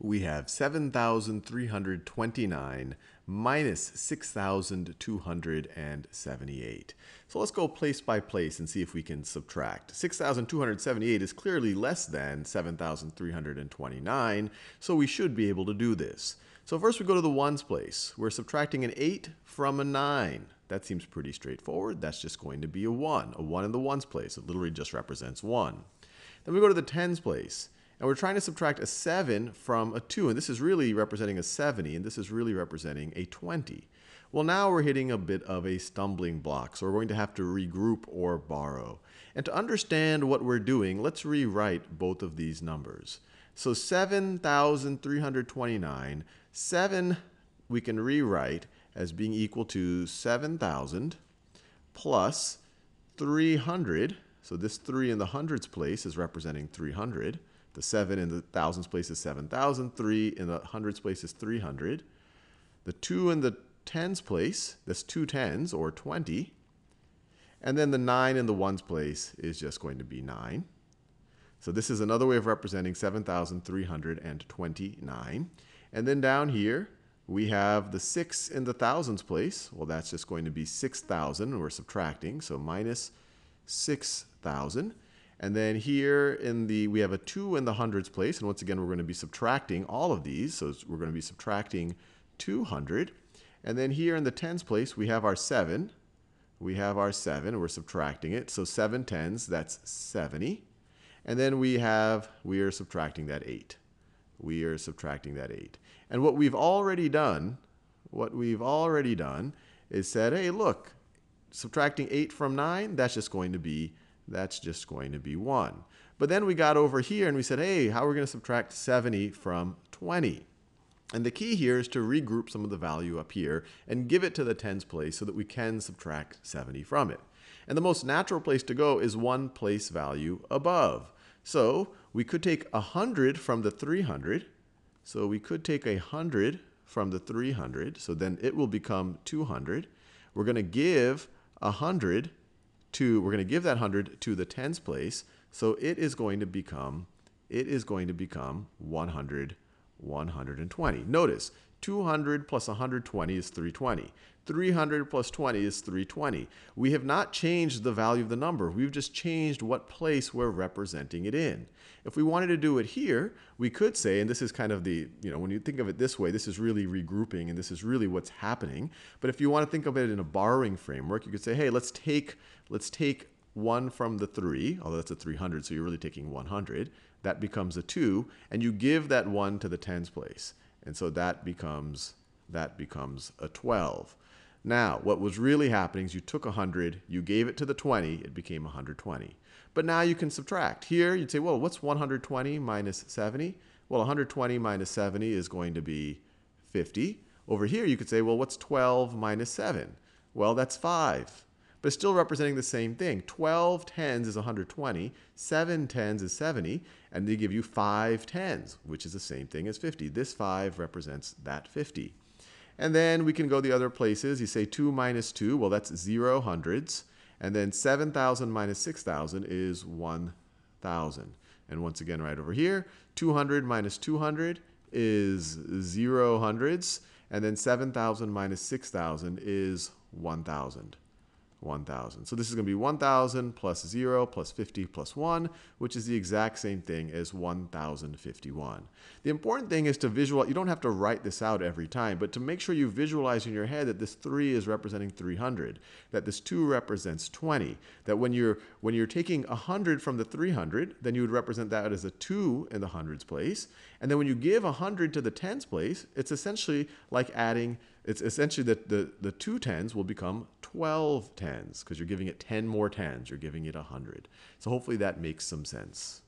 we have 7,329 minus 6,278. So let's go place by place and see if we can subtract. 6,278 is clearly less than 7,329, so we should be able to do this. So first we go to the ones place. We're subtracting an 8 from a 9. That seems pretty straightforward. That's just going to be a 1. A 1 in the ones place. It literally just represents 1. Then we go to the tens place. And we're trying to subtract a 7 from a 2. And this is really representing a 70, and this is really representing a 20. Well, now we're hitting a bit of a stumbling block, so we're going to have to regroup or borrow. And to understand what we're doing, let's rewrite both of these numbers. So 7,329, 7 we can rewrite as being equal to 7,000 plus 300. So this 3 in the hundreds place is representing 300. The 7 in the thousands place is 7,000. 3 in the hundreds place is 300. The 2 in the tens place, that's two tens, or 20. And then the 9 in the ones place is just going to be 9. So this is another way of representing 7,329. And then down here, we have the 6 in the thousands place. Well, that's just going to be 6,000. We're subtracting, so minus 6,000. And then here in the, we have a 2 in the hundreds place. And once again, we're going to be subtracting all of these. So we're going to be subtracting 200. And then here in the tens place, we have our 7. We have our 7. We're subtracting it. So 7 tens, that's 70. And then we have, we are subtracting that 8. We are subtracting that 8. And what we've already done, what we've already done is said, hey, look, subtracting 8 from 9, that's just going to be that's just going to be 1. But then we got over here and we said, hey, how are we going to subtract 70 from 20? And the key here is to regroup some of the value up here and give it to the tens place so that we can subtract 70 from it. And the most natural place to go is one place value above. So we could take 100 from the 300. So we could take 100 from the 300. So then it will become 200. We're going to give 100 to, we're going to give that 100 to the tens place. So it is going to become, it is going to become 100, 120. Notice, 200 plus 120 is 320. 300 plus 20 is 320. We have not changed the value of the number. We've just changed what place we're representing it in. If we wanted to do it here, we could say, and this is kind of the, you know, when you think of it this way, this is really regrouping and this is really what's happening. But if you want to think of it in a borrowing framework, you could say, hey, let's take, let's take 1 from the 3, although that's a 300, so you're really taking 100. That becomes a 2, and you give that 1 to the tens place. And so that becomes, that becomes a 12. Now, what was really happening is you took 100, you gave it to the 20, it became 120. But now you can subtract. Here, you'd say, well, what's 120 minus 70? Well, 120 minus 70 is going to be 50. Over here, you could say, well, what's 12 minus 7? Well, that's 5. But still representing the same thing. 12 tens is 120, 7 tens is 70, and they give you 5 tens, which is the same thing as 50. This 5 represents that 50. And then we can go the other places. You say 2 minus 2, well, that's 0 hundreds. And then 7,000 minus 6,000 is 1,000. And once again, right over here, 200 minus 200 is 0 hundreds. And then 7,000 minus 6,000 is 1,000. 1,000. So this is going to be 1,000 plus 0 plus 50 plus 1, which is the exact same thing as 1,051. The important thing is to visualize, you don't have to write this out every time, but to make sure you visualize in your head that this 3 is representing 300, that this 2 represents 20, that when you're, when you're taking 100 from the 300, then you would represent that as a 2 in the hundreds place, and then when you give 100 to the tens place, it's essentially like adding it's essentially that the, the two tens will become 12 tens because you're giving it 10 more tens. You're giving it 100. So hopefully that makes some sense.